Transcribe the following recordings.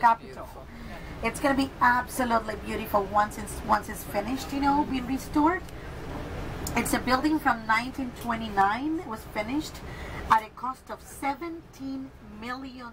Capitol. It's going to be absolutely beautiful once it's once it's finished, you know, being restored. It's a building from 1929. It was finished at a cost of 17 million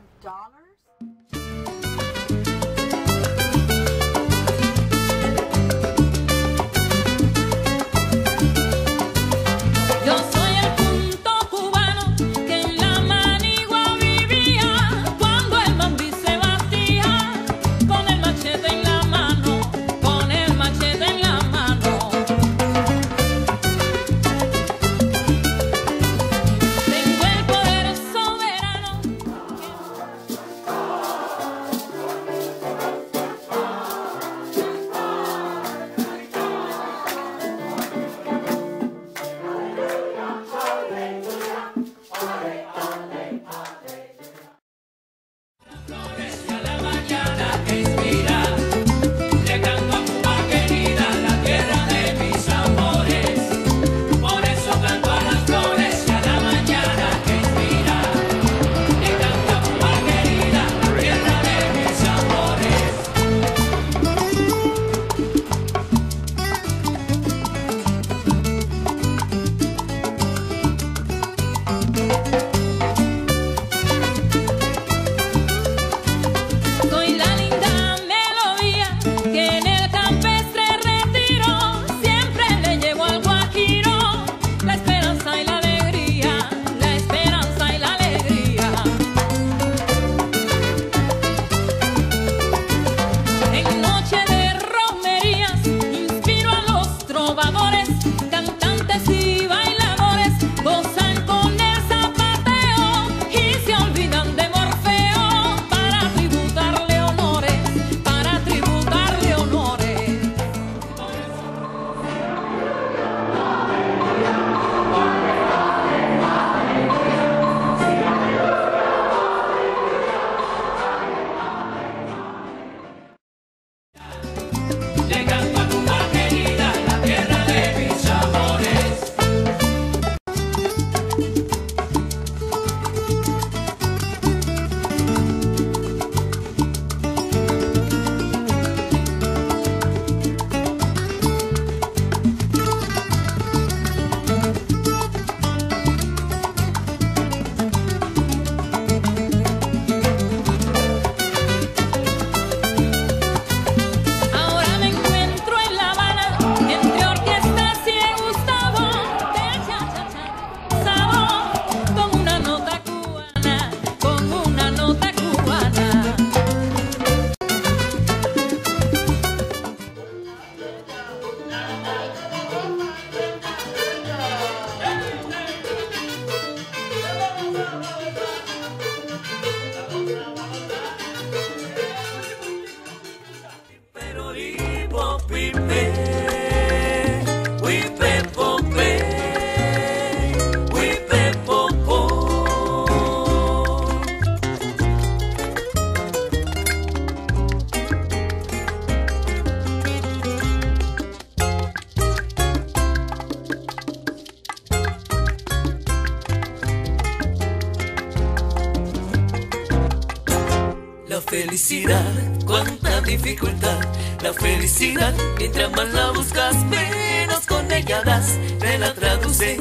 Felicidad, cuánta dificultad. La felicidad, mientras más la buscas, menos con ella das. Te la traducen,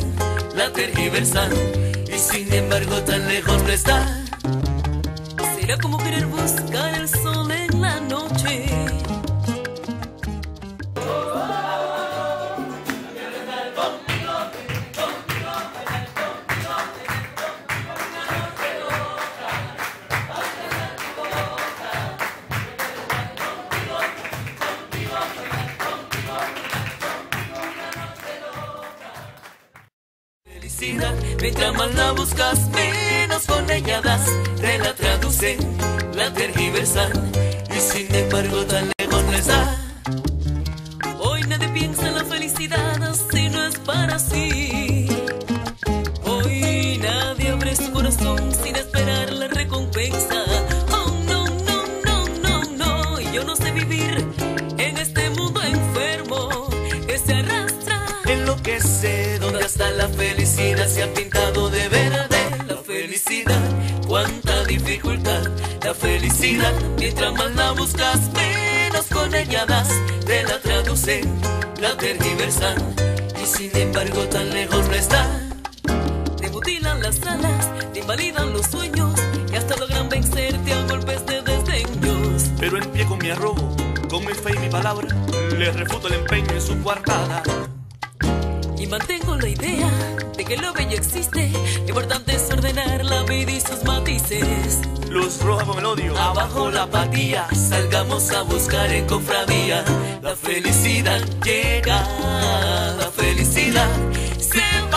la tergiversan. Y sin embargo, tan lejos no está. Será como querer buscar el mientras más la buscas, menos con ella das. Te la traducen, la tergiversan. Y sin embargo, tan lejos no está. Hoy nadie piensa en la felicidad así no es para sí. Hoy nadie abre su corazón sin esperar la recompensa. Se ha pintado de verde. La felicidad, cuánta dificultad. La felicidad, mientras más la buscas, menos con ella das. Te la traducen, la tergiversan, y sin embargo tan lejos no está. Te mutilan las alas, te invalidan los sueños, y hasta logran vencerte a golpes de desdeños. Pero en pie con mi arrobo, con mi fe y mi palabra, le refuto el empeño en su coartada. Y mantengo la idea de que lo bello existe. Lo importante es ordenar la vida y sus matices. Luz roja con el odio, Abajo la apatía, salgamos a buscar en cofradía. La felicidad llega, la felicidad se va.